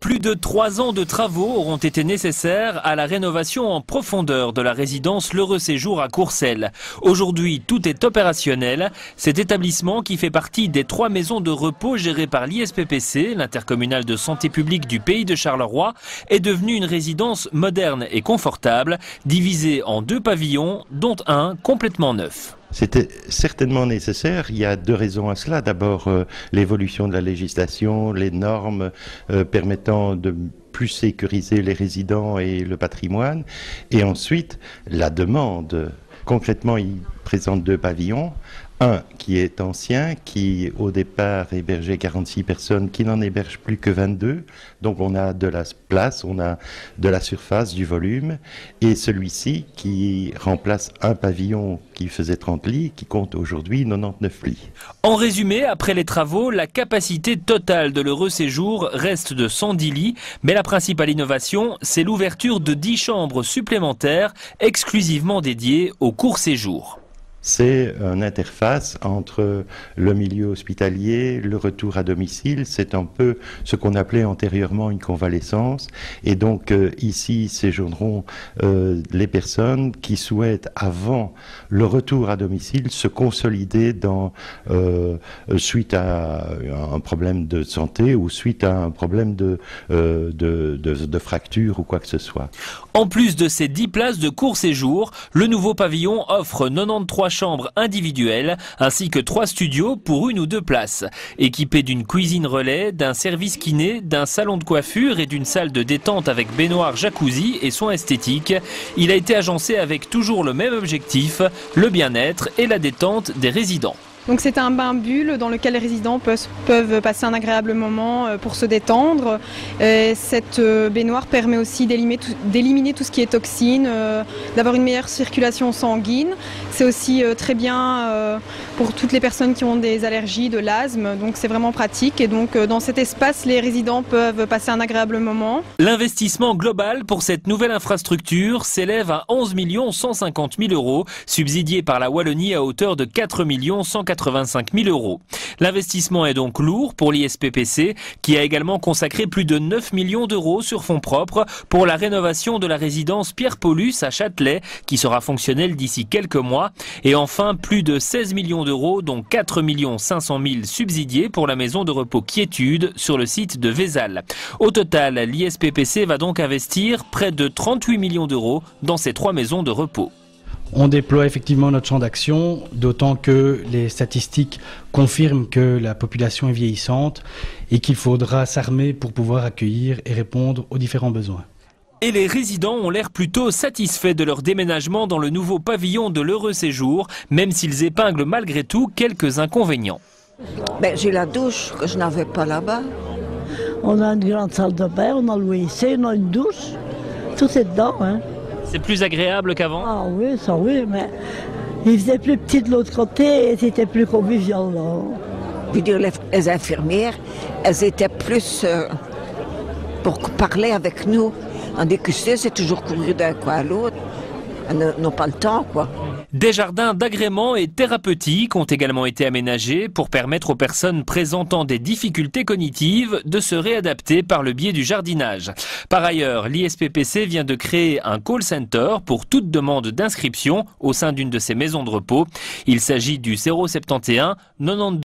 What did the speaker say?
Plus de trois ans de travaux auront été nécessaires à la rénovation en profondeur de la résidence L'Heureux Séjour à Courcelles. Aujourd'hui, tout est opérationnel. Cet établissement, qui fait partie des trois maisons de repos gérées par l'ISPPC, l'intercommunal de santé publique du pays de Charleroi, est devenu une résidence moderne et confortable, divisée en deux pavillons, dont un complètement neuf. C'était certainement nécessaire. Il y a deux raisons à cela. D'abord, euh, l'évolution de la législation, les normes euh, permettant de plus sécuriser les résidents et le patrimoine. Et ensuite, la demande. Concrètement, il présente deux pavillons un qui est ancien, qui au départ hébergeait 46 personnes, qui n'en héberge plus que 22. Donc on a de la place, on a de la surface, du volume. Et celui-ci qui remplace un pavillon qui faisait 30 lits, qui compte aujourd'hui 99 lits. En résumé, après les travaux, la capacité totale de l'heureux séjour reste de 110 lits, mais la principale innovation, c'est l'ouverture de 10 chambres supplémentaires exclusivement dédiées au court séjour c'est une interface entre le milieu hospitalier, le retour à domicile. C'est un peu ce qu'on appelait antérieurement une convalescence. Et donc euh, ici séjourneront euh, les personnes qui souhaitent, avant le retour à domicile, se consolider dans euh, suite à un problème de santé ou suite à un problème de, de, fracture ou quoi que ce soit. En plus de ces 10 places de court séjour, le nouveau pavillon offre 93 chambres individuelles ainsi que trois studios pour une ou deux places. Équipé d'une cuisine relais, d'un service kiné, d'un salon de coiffure et d'une salle de détente avec baignoire jacuzzi et soins esthétiques, il a été agencé avec toujours le même objectif, le bien-être et la détente des résidents. Donc c'est un bain bulle dans lequel les résidents peuvent passer un agréable moment euh, pour se détendre. cette euh, baignoire permet aussi d'éliminer tout ce qui est toxine, euh, d'avoir une meilleure circulation sanguine. C'est aussi très bien pour toutes les personnes qui ont des allergies, de l'asthme, donc c'est vraiment pratique. Et donc dans cet espace, les résidents peuvent passer un agréable moment. L'investissement global pour cette nouvelle infrastructure s'élève à 11 150 000 euros, subsidié par la Wallonie à hauteur de 4 140 85 000 euros. L'investissement est donc lourd pour l'ISPPC qui a également consacré plus de 9 millions d'euros sur fonds propres pour la rénovation de la résidence Pierre Paulus à Châtelet qui sera fonctionnelle d'ici quelques mois et enfin plus de 16 millions d'euros dont 4 500 000 subsidiés pour la maison de repos Quiétude sur le site de Vézal. Au total, l'ISPPC va donc investir près de 38 millions d'euros dans ces trois maisons de repos. On déploie effectivement notre champ d'action, d'autant que les statistiques confirment que la population est vieillissante et qu'il faudra s'armer pour pouvoir accueillir et répondre aux différents besoins. Et les résidents ont l'air plutôt satisfaits de leur déménagement dans le nouveau pavillon de l'heureux séjour, même s'ils épinglent malgré tout quelques inconvénients. Ben, J'ai la douche que je n'avais pas là-bas. On a une grande salle de bain, on a loué ici, on a une douche. Tout est dedans. Hein. C'est plus agréable qu'avant? Ah oui, ça oui, mais il faisait plus petit de l'autre côté et c'était plus convivial. Là. dire, les, infirmières, elles étaient plus euh, pour parler avec nous. En décusté, c'est toujours courir d'un coin à l'autre. Elles n'ont pas le temps, quoi. Des jardins d'agrément et thérapeutiques ont également été aménagés pour permettre aux personnes présentant des difficultés cognitives de se réadapter par le biais du jardinage. Par ailleurs, l'ISPPC vient de créer un call center pour toute demande d'inscription au sein d'une de ses maisons de repos. Il s'agit du 071 92